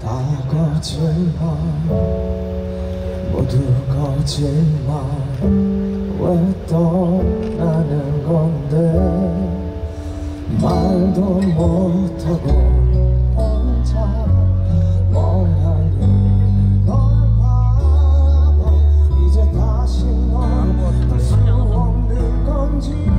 다 거짓말 모두 거짓말 왜 떠나는 건데 말도 못하고 혼자 멍하니 널 봐봐. 이제 다시 넌볼수 없는 건지.